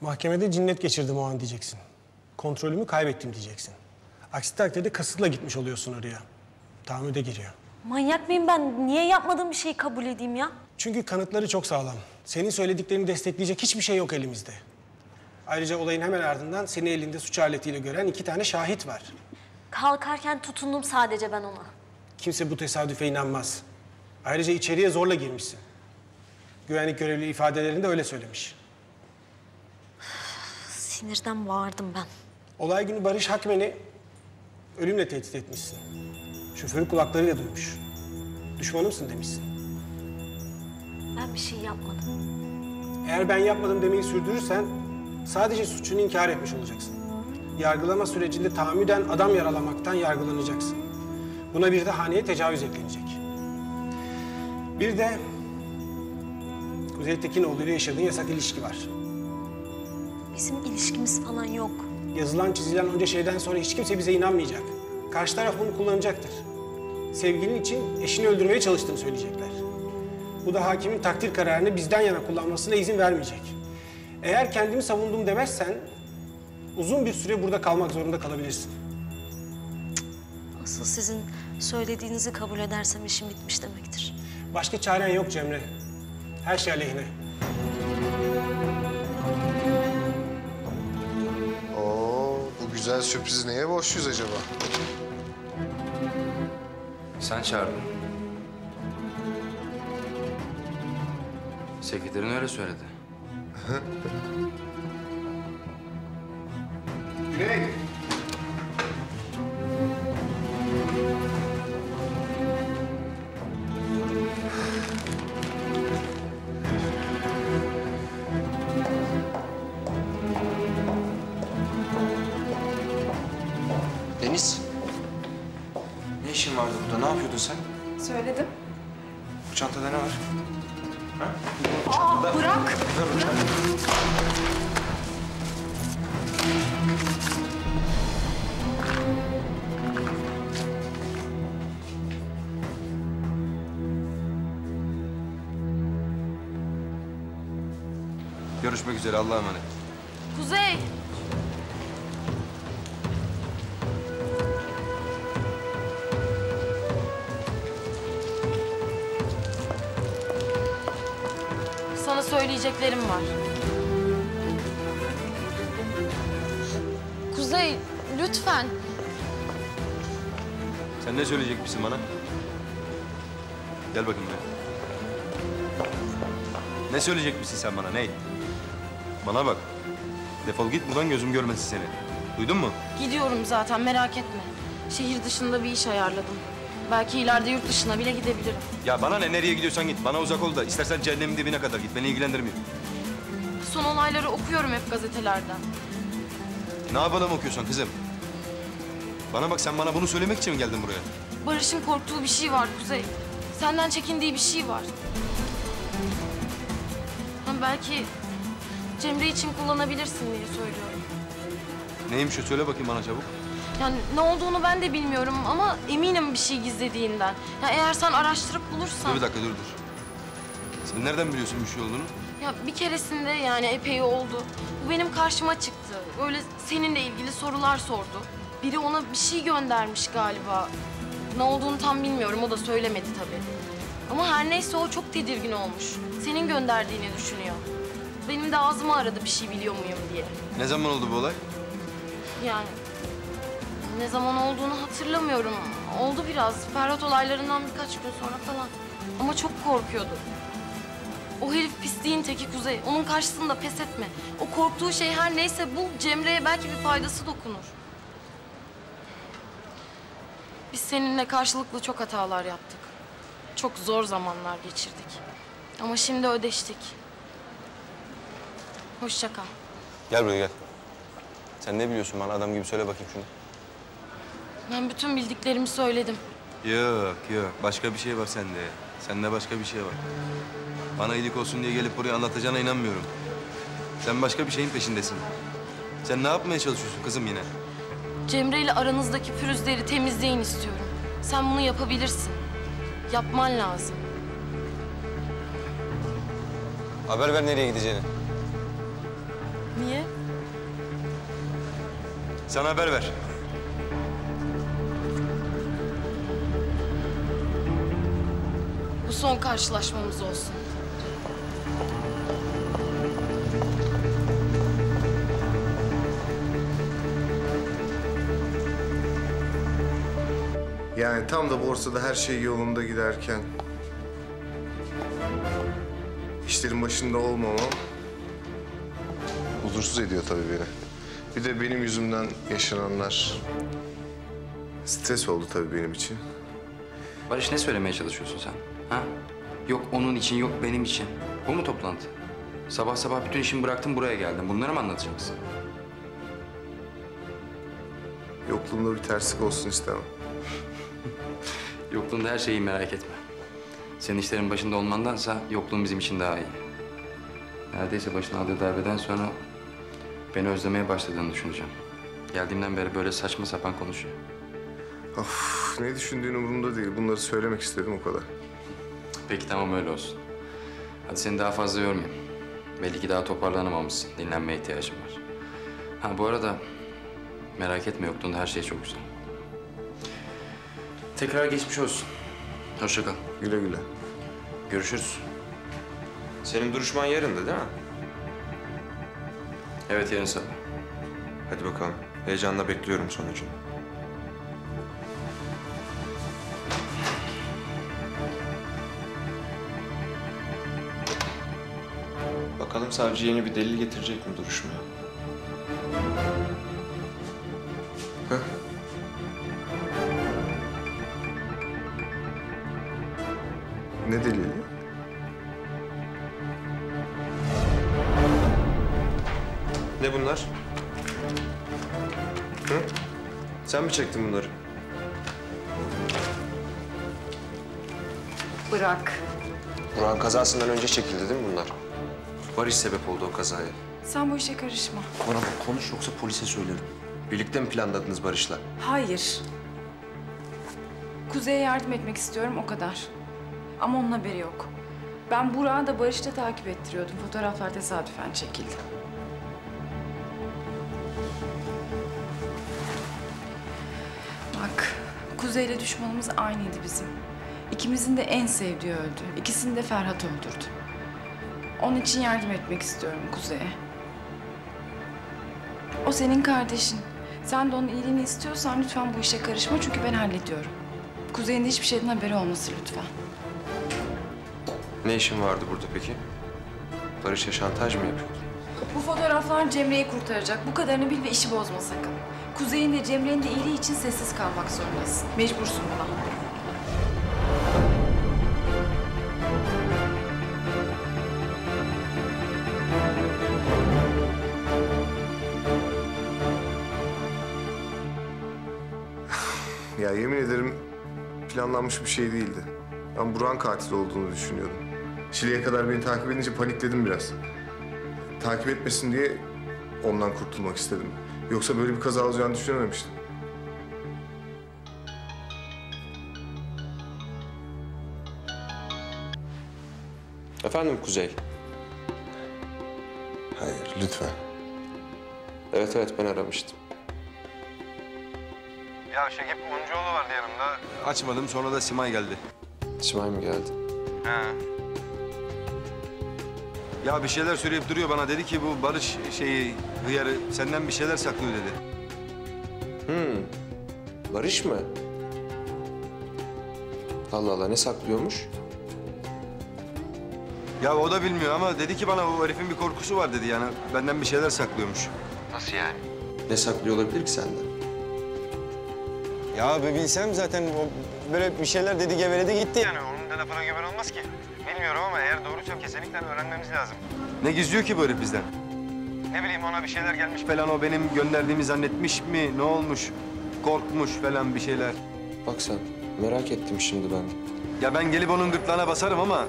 Mahkemede cinnet geçirdim o an diyeceksin. Kontrolümü kaybettim diyeceksin. Aksi takdirde kasıtla gitmiş oluyorsun oraya. Tahammüde giriyor. Manyak mıyım ben? Niye yapmadığım bir şeyi kabul edeyim ya? Çünkü kanıtları çok sağlam. Senin söylediklerini destekleyecek hiçbir şey yok elimizde. Ayrıca olayın hemen ardından seni elinde suç aletiyle gören iki tane şahit var. Kalkarken tutundum sadece ben ona. Kimse bu tesadüfe inanmaz. Ayrıca içeriye zorla girmişsin. Güvenlik görevli ifadelerinde öyle söylemiş. Sinirden bağırdım ben. Olay günü Barış Hakmen'i ölümle tehdit etmişsin. Şoförü kulaklarıyla duymuş. Düşmanımsın demişsin. Ben bir şey yapmadım. Eğer ben yapmadım demeyi sürdürürsen sadece suçunu inkar etmiş olacaksın. Yargılama sürecinde tahammüden adam yaralamaktan yargılanacaksın. Buna bir de haneye tecavüz eklenecek. Bir de Kuzey Tekinoğlu ile yaşadığın yasak ilişki var. Bizim ilişkimiz falan yok. Yazılan çizilen onca şeyden sonra hiç kimse bize inanmayacak. Karşı taraf bunu kullanacaktır. Sevgilin için eşini öldürmeye çalıştığını söyleyecekler. Bu da hakimin takdir kararını bizden yana kullanmasına izin vermeyecek. Eğer kendimi savundum demezsen uzun bir süre burada kalmak zorunda kalabilirsin. Asıl sizin söylediğinizi kabul edersem işim bitmiş demektir. Başka çaren yok Cemre. Her şey aleyhine. Güzel sürprizi neye borçluyuz acaba? Sen çağırdın. Sekreterin öyle söyledi. Güney. Deniz. Ne işin vardı burada? Ne yapıyordun sen? Söyledim. Bu çantada ne var? Bırak. Görüşmek üzere. Allah'a emanet. Kuzey! Söyleyeceklerim var. Kuzey, lütfen. Sen ne söyleyecek misin bana? Gel bakayım buraya. Ne söyleyecek misin sen bana? Ne? Bana bak. Defol git buradan gözüm görmesin seni. Duydun mu? Gidiyorum zaten, merak etme. Şehir dışında bir iş ayarladım. Belki ileride yurt dışına bile gidebilirim. Ya bana ne? Nereye gidiyorsan git. Bana uzak ol da. İstersen cehennemin dibine kadar git. Beni ilgilendirmiyor. Son olayları okuyorum hep gazetelerden. Ne yapalım okuyorsun kızım? Bana bak sen bana bunu söylemek için mi geldin buraya? Barış'ın korktuğu bir şey var Kuzey. Senden çekindiği bir şey var. Ha, belki Cemre için kullanabilirsin diye söylüyorum. Neymiş o? Söyle bakayım bana çabuk. Yani ne olduğunu ben de bilmiyorum ama eminim bir şey gizlediğinden. Ya eğer sen araştırıp bulursan... Dur bir dakika dur dur. Sen nereden biliyorsun bir şey olduğunu? Ya bir keresinde yani epey oldu. Bu benim karşıma çıktı. Böyle seninle ilgili sorular sordu. Biri ona bir şey göndermiş galiba. Ne olduğunu tam bilmiyorum. O da söylemedi tabii. Ama her neyse o çok tedirgin olmuş. Senin gönderdiğini düşünüyor. Benim de ağzıma aradı bir şey biliyor muyum diye. Ne zaman oldu bu olay? Yani ne zaman olduğunu hatırlamıyorum. Oldu biraz. Ferhat olaylarından birkaç gün sonra falan. Ama çok korkuyordu. O herif pisliğin teki Kuzey. Onun karşısında pes etme. O korktuğu şey her neyse bul. Cemre'ye belki bir faydası dokunur. Biz seninle karşılıklı çok hatalar yaptık. Çok zor zamanlar geçirdik. Ama şimdi ödeştik. Hoşça kal. Gel buraya gel. Sen ne biliyorsun bana? Adam gibi söyle bakayım şunu. Ben bütün bildiklerimi söyledim. Yok yok. Başka bir şey var sende. Sende başka bir şey var. Bana iyilik olsun diye gelip buraya anlatacağına inanmıyorum. Sen başka bir şeyin peşindesin. Sen ne yapmaya çalışıyorsun kızım yine? Cemre ile aranızdaki pürüzleri temizleyin istiyorum. Sen bunu yapabilirsin. Yapman lazım. Haber ver nereye gideceğini. Niye? Sana haber ver. Bu son karşılaşmamız olsun. Yani tam da borsada her şey yolunda giderken... ...işlerin başında olmamam... ...huzursuz ediyor tabii beni. Bir de benim yüzümden yaşananlar... ...stres oldu tabii benim için. Barış ne söylemeye çalışıyorsun sen? Ha? Yok onun için, yok benim için. Bu mu toplantı? Sabah sabah bütün işimi bıraktım buraya geldim. Bunları mı anlatacaksın? Yokluğumda bir terslik olsun istemem. Yokluğunda her şeyi merak etme. Senin işlerin başında olmandansa yokluğun bizim için daha iyi. Neredeyse başına aldığı darbeden sonra beni özlemeye başladığını düşüneceğim. Geldiğimden beri böyle saçma sapan konuşuyor. Of, ne düşündüğün umurumda değil. Bunları söylemek istedim o kadar. Peki tamam öyle olsun. Hadi seni daha fazla yormayayım. Belli ki daha toparlanamamışsın. Dinlenmeye ihtiyacın var. Ha bu arada merak etme yokluğunda her şey çok güzel. Tekrar geçmiş olsun. Hoşça kal. Güle güle. Görüşürüz. Senin duruşman yarındı değil mi? Evet yarın sabah. Hadi bakalım. Heyecanla bekliyorum sonucunu. Savcı yeni bir delil getirecek mi duruşmaya? Ne delili? Ne bunlar? Hı? Sen mi çektin bunları? Bırak. Burak'ın kazasından önce çekildi değil mi bunlar? Barış sebep oldu o kazaya. Sen bu işe karışma. Bana bak konuş yoksa polise söylerim. Birlikte mi planladınız Barış'la? Hayır. Kuzey'e yardım etmek istiyorum o kadar. Ama onun haberi yok. Ben Burak'ı da Barış'ta takip ettiriyordum. Fotoğraflar tesadüfen çekildi. Bak, Kuzey'le düşmanımız aynıydı bizim. İkimizin de en sevdiği öldü. İkisini de Ferhat öldürdü. Onun için yardım etmek istiyorum Kuzey'e. O senin kardeşin. Sen de onun iyiliğini istiyorsan lütfen bu işe karışma çünkü ben hallediyorum. Kuzey'in de hiçbir şeyden haberi olması lütfen. Ne işin vardı burada peki? Barış'a şantaj mı yapıyordun? Bu fotoğraflar Cemre'yi kurtaracak. Bu kadarını bil ve işi bozma sakın. Kuzey'in de Cemre'nin de iyiliği için sessiz kalmak zorundasın. Mecbursun buna. Ya yemin ederim planlanmış bir şey değildi. Ben Burak'ın katil olduğunu düşünüyordum. Şile'ye kadar beni takip edince panikledim biraz. Takip etmesin diye ondan kurtulmak istedim. Yoksa böyle bir kaza olacağını düşünememiştim. Efendim Kuzey? Hayır, lütfen. Evet evet ben aramıştım. Ya Şekip Muncuoğlu vardı yanımda. Açmadım sonra da Simay geldi. Simay mı geldi? He. Ya bir şeyler söyleyip duruyor bana. Dedi ki bu Barış şeyi, hıyarı senden bir şeyler saklıyor dedi. Hmm. Barış mı? Allah Allah ne saklıyormuş? Ya o da bilmiyor ama dedi ki bana o herifin bir korkusu var dedi yani. Benden bir şeyler saklıyormuş. Ne saklıyor olabilir ki senden? Ya bir bilsem zaten o böyle bir şeyler dedi geveledi gitti yani. Onun da lafına güven olmaz ki. Bilmiyorum ama eğer doğruysa kesinlikle öğrenmemiz lazım. Ne gizliyor ki bu herif bizden? Ne bileyim ona bir şeyler gelmiş falan o benim gönderdiğimi zannetmiş mi? Ne olmuş? Korkmuş falan bir şeyler. Bak sen merak ettim şimdi ben. Ya ben gelip onun gırtlağına basarım ama...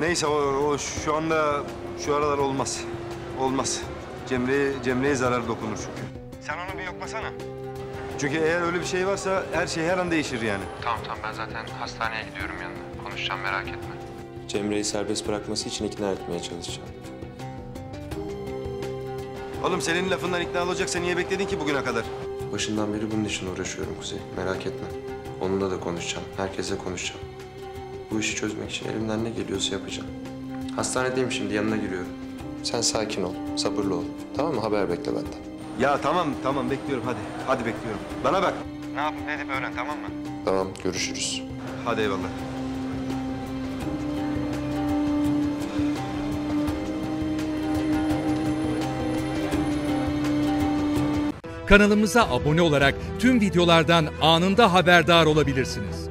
Neyse o, o şu anda şu aralar olmaz. Olmaz. Cemre'ye Cemre'ye zarar dokunur çünkü. Sen onu bir yoklasana. Çünkü eğer öyle bir şey varsa her şey her an değişir yani. Tamam tamam ben zaten hastaneye gidiyorum yanına. Konuşacağım merak etme. Cemre'yi serbest bırakması için ikna etmeye çalışacağım. Oğlum senin lafından ikna olacaksa niye bekledin ki bugüne kadar? Başından beri bunun için uğraşıyorum Kuzey. Merak etme. Onunla da konuşacağım. Herkesle konuşacağım. Bu işi çözmek için elimden ne geliyorsa yapacağım. Hastanedeyim şimdi yanına giriyorum. Sen sakin ol, sabırlı ol. Tamam mı? Haber bekle benden. Ya tamam tamam bekliyorum hadi. Hadi bekliyorum. Bana bak. Ne yapıp ne edip öğren tamam mı? Tamam, görüşürüz. Hadi eyvallah. Kanalımıza abone olarak tüm videolardan anında haberdar olabilirsiniz.